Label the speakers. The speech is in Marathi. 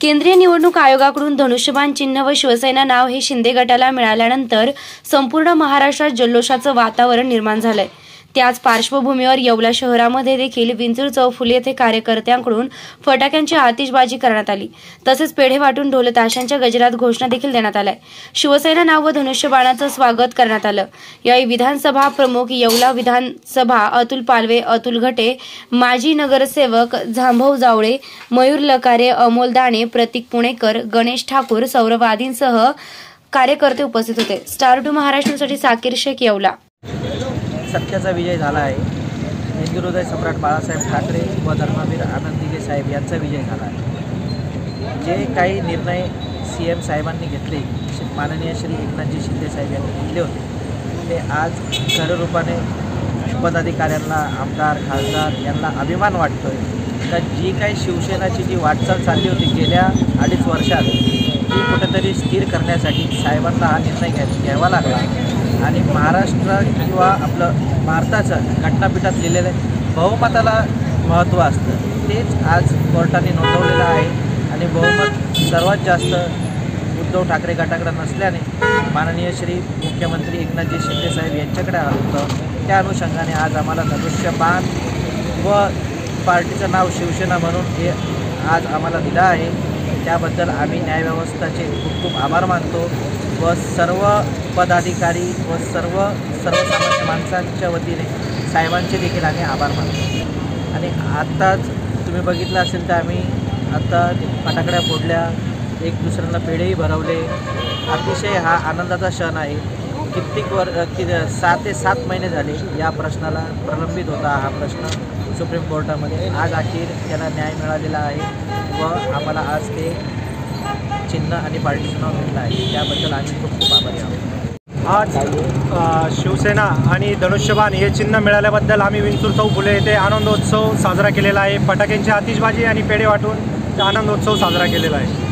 Speaker 1: केंद्रीय निवडणूक आयोगाकडून धनुष्यबाण चिन्ह व शिवसेना नाव हे शिंदे गटाला मिळाल्यानंतर संपूर्ण महाराष्ट्रात जल्लोषाचं वातावरण निर्माण झालंय. त्याच पार्श्वभूमीवर येवला शहरामध्ये देखील विंचूर चौफुली येथे कार्यकर्त्यांकडून फटाक्यांची आतिषबाजी करण्यात आली. तसेच पेढे वाटून ढोल ताशांच्या गजरात घोषणा देखील देण्यात आल्या. शिवसेना नाव व धनुष्यबाणाचं स्वागत करण्यात आलं. यावेळी विधानसभा प्रमुख येवला विधानसभा अतुल पालवे अतुल घटे माजी नगरसेवक झांभव जावळे मयूर लकारे अमोल दाणे प्रतीक पुणेकर गणेश ठाकूर सौरभ आदींसह कार्यकर्ते उपस्थित होते. स्टार टू महाराष्ट्रासाठी साकीर शेख येवला.
Speaker 2: सत्याचा विजय झाला आहे. हिंदुहृदय सम्राट बाळासाहेब ठाकरे व धर्मवीर आनंद दिघे साहेब यांचा विजय झाला आहे. जे काही निर्णय सी एम साहेबांनी घेतले माननीय श्री एकनाथजी शिंदे साहेब यांनी घेतले होते ते आज खरं रूपाने पदाधिकाऱ्यांना आमदार खासदार यांना अभिमान वाटतोय. का जी काही शिवसेनाची जी वाटचाल चालली होती गेल्या अडीच वर्षात ती कुठेतरी स्थिर करण्यासाठी साहेबांना हा निर्णय घ्या घ्यावा लागला. आणि महाराष्ट्र किंवा आपलं भारताचं घटनापीठात लिहिलेलं बहुमताला महत्त्व असतं. तेच आज कोर्टाने नोंदवलेलं आहे. आणि बहुमत सर्वात जास्त उद्धव ठाकरे गटाकडे नसल्याने माननीय श्री मुख्यमंत्री एकनाथजी शिंदे साहेब यांच्याकडे आलं होतं. त्या अनुषंगाने आज आम्हाला धनुष्यबाण व पार्टीचं नाव शिवसेना म्हणून हे आज आम्हाला दिलं आहे. त्याबद्दल आम्ही न्यायव्यवस्थाचे खूप खूप आभार मानतो व सर्व पदाधिकारी व सर्व सर्वसामान्य माणसांच्या वतीने साहेबांचे देखील आम्ही आभार मानतो. आणि आत्ताच तुम्ही बघितलं असेल तर आम्ही आत्ता फटाकड्या फोडल्या एक दुसऱ्यांना पेढेही भरवले. अतिशय हा आनंदाचा क्षण आहे. कित्येक वर कि सहा ते सात महिने झाले या प्रश्नाला प्रलंबित होता हा प्रश्न. सुप्रीम कोर्टामध्ये. आज अखेर त्याला न्याय मिळालेला आहे व आम्हाला आज ते चिन्ह आणि पार्टीचं मिळलं आहे. त्याबद्दल आम्ही खूप खूप आभारी आहोत.
Speaker 3: आज शिवसेना आणि धनुष्यबाण हे चिन्ह मिळाल्याबद्दल आम्ही विंचूर चौक फुले येथे आनंदोत्सव साजरा केलेला आहे. फटाक्यांची आतिषबाजी आणि पेढे वाटून आनंदोत्सव साजरा केलेला आहे.